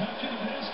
Touchdown pass